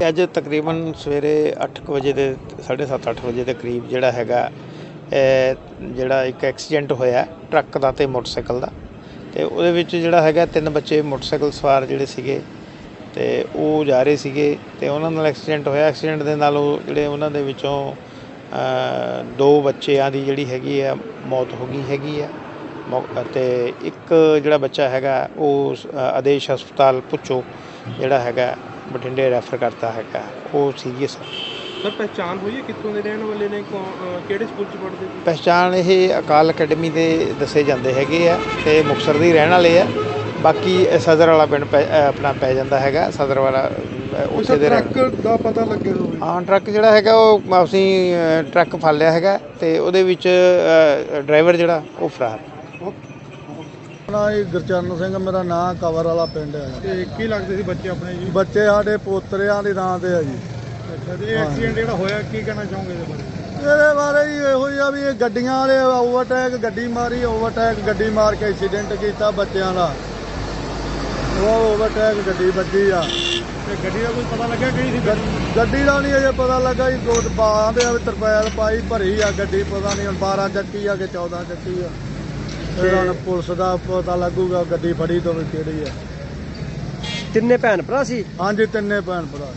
ਅੱਜ ਤਕਰੀਬਨ ਸਵੇਰੇ 8:00 ਵਜੇ ਦੇ 7:30 8 ਵਜੇ ਦੇ ਕਰੀਬ ਜਿਹੜਾ ਹੈਗਾ ਜਿਹੜਾ ਇੱਕ ਐਕਸੀਡੈਂਟ ਹੋਇਆ ਟਰੱਕ ਦਾ ਤੇ ਮੋਟਰਸਾਈਕਲ ਦਾ। ਤੇ ਉਹਦੇ ਵਿੱਚ ਜਿਹੜਾ ਹੈਗਾ, ਤਿੰਨ ਬੱਚੇ ਮੋਟਰਸਾਈਕਲ ਸਵਾਰ ਜਿਹੜੇ ਸੀਗੇ, ਤੇ ਉਹ ਜਾ ਰਹੇ ਸੀਗੇ ਤੇ ਉਹਨਾਂ ਨਾਲ ਐਕਸੀਡੈਂਟ ਹੋਇਆ। ਐਕਸੀਡੈਂਟ ਦੇ ਨਾਲ ਉਹ ਜਿਹੜੇ ਉਹਨਾਂ ਦੇ ਵਿੱਚੋਂ ਦੋ ਬੱਚਿਆਂ ਦੀ ਜਿਹੜੀ ਹੈਗੀ ਆ, ਮੌਤ ਹੋ ਗਈ ਹੈਗੀ ਆ। ਮੌ- ਤੇ ਇੱਕ ਜਿਹੜਾ ਬੱਚਾ ਹੈਗਾ, ਉਹ ਆਦੇਸ਼ ਹਸਪਤਾਲ ਪੁੱਛੋ ਜਿਹੜਾ ਹੈਗਾ ਬਠਿੰਡੇ ਰੈਫਰ ਕਰਤਾ ਹੈਗਾ। ਉਹ ਸੀਰੀਅਸ ਸਰ। ਪਹਿਚਾਨ ਹੋਈ ਹੈ ਕਿੱਥੋਂ ਦੇ ਰਹਿਣ ਵਾਲੇ ਨੇ? ਕੌਣ- ਅਹ ਕਿਹੜੇ ਸਕੂਲ ਚ ਪੜ੍ਹਦੇ ਸੀ? ਪਹਿਚਾਣ ਇਹ ਅਕਾਲ ਅਕੈਡਮੀ ਦੇ ਦੱਸੇ ਜਾਂਦੇ ਹੈਗੇ ਆ। ਤੇ ਮੁਕਤਸਰ ਦੇ ਹੀ ਰਹਿਣ ਵਾਲੇ ਆ। ਬਾਕੀ ਇਹ ਸਦਰ ਵਾਲਾ ਪਿੰਡ ਪੈ- ਆਪਣਾ ਪੈ ਜਾਂਦਾ ਹੈਗਾ। ਸਦਰ ਵਾਲਾ ਅ, ਉੱਥੇ ਦੇ ਰਹਿਣ- ਟਰੱਕ ਦਾ ਪਤਾ ਲੱਗੇ ਹੋਵੇ। ਹਾਂ ਟਰੱਕ ਜਿਹੜਾ ਹੈਗਾ ਉਹ ਅਸੀਂ ਟਰੱਕ ਫੜ ਲਿਆ ਹੈਗਾ ਤੇ ਉਹਦੇ ਵਿੱਚ ਡਰਾਈਵਰ ਜਿਹੜਾ ਉਹ ਫਰਾਰ। ਨਾ ਜੀ ਗੁਰਚਰਨ ਸਿੰਘ ਮੇਰਾ ਨਾਂ ਕਵਰ ਵਾਲਾ ਪਿੰਡ ਹੈ। ਤੇ ਕੀ ਲੱਗਦੇ ਸੀ ਬੱਚੇ ਆਪਣੇ ਜੀ? ਬੱਚੇ ਸਾਡੇ ਪੋਤਰਿਆਂ ਦੇ ਨਾਂ ਤੇ ਆ ਜੀ। ਅੱਛਾ ਤੇ ਇਹ ਐਕਸੀਡੈਂਟ ਜਿਹੜਾ ਹੋਇਆ ਕੀ ਕਹਿਣਾ ਚਾਹੋਗੇ ਇਹਦੇ ਬਾਰੇ? ਇਹਦੇ ਬਾਰੇ ਜੀ ਇਹੋ ਹੀ ਆ ਵੀ ਇਹ ਗੱਡੀਆਂ ਵਾਲੇ ਓਵਰਟੇਕ ਗੱਡੀ ਮਾਰੀ ਓਵਰਟੇਕ ਗੱਡੀ ਮਾਰ ਕੇ ਐਕਸੀਡੈਂਟ ਕੀਤਾ ਬੱਚਿਆਂ ਦਾ। ਉਹ ਓਵਰਟੇਕ ਗੱਡੀ ਵੱਜੀ ਆ। ਤੇ ਗੱਡੀ ਦਾ ਕੋਈ ਪਤਾ ਲੱਗਾ ਕਿਹੜੀ ਸੀ ਗੱਡ- ਗੱਡੀ? ਦਾ ਨਹੀਂ ਅਜੇ ਪਤਾ ਲੱਗਾ ਜੀ ਦੋ ਬਾਹਾਂ ਦੇ ਵੀ ਤਰਪਾਲ ਪਾਈ ਭਰੀ ਆ ਗੱਡੀ ਪਤਾ ਨਹੀਂ ਹੁਣ 12 ਚੱਕੀ ਆ ਕਿ 14 ਚੱਕੀ ਆ। ਫਿਰ ਹੁਣ ਪੁਲਿਸ ਦਾ ਪਤਾ ਲੱਗੂਗਾ ਗੱਡੀ ਫੜੀ ਤੋਂ ਵੀ ਕਿਹੜੀ ਆ ਤਿੰਨੇ ਭੈਣ ਭਰਾ ਸੀ? ਹਾਂਜੀ ਤਿੰਨੇ ਭੈਣ ਭਰਾ।